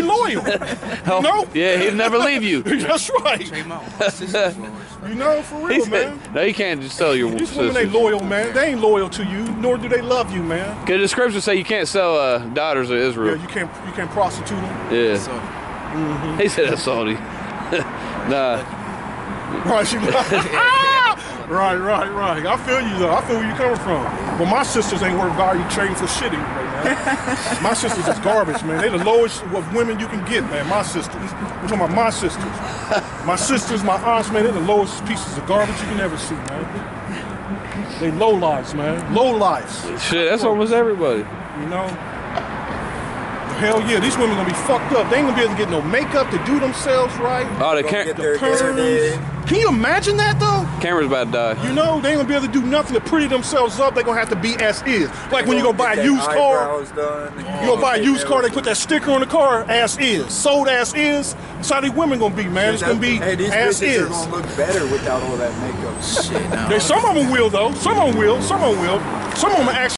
be loyal. Oh, No. Yeah, he'll never leave you. That's right. You know, for He real, said, man. no, you can't just sell your These women ain't loyal, man. They ain't loyal to you, nor do they love you, man. Cause the scriptures say you can't sell uh, daughters of Israel. Yeah, Israel. you can't you can't prostitute them. Yeah. He said that's salty. nah. Right, you right, right, right. I feel you though. I feel where you're coming from. But my sisters ain't worth value trading for shit anyway, man. my sisters is garbage, man. They the lowest of women you can get, man. My sisters. I'm talking about my sisters. My sisters, my aunts, man, they're the lowest pieces of garbage you can ever see, man. They low lives, man. Low lives. Shit, that's almost everybody. You know? Hell yeah, these women gonna be fucked up. They ain't gonna be able to get no makeup to do themselves right. Oh, they can't. get their Perms. Can you imagine that though? camera's about to die. You know, they ain't gonna be able to do nothing to pretty themselves up. They gonna have to be as is. Like when you go buy a used car, eyebrows done. you go buy a used car, they put that sticker on the car, as is, sold as is. That's how these women gonna be, man. It's gonna be Hey, these as bitches are gonna look better without all that makeup. Shit, They, some of them will though. Some of them will. Some of them will. Some of them actually.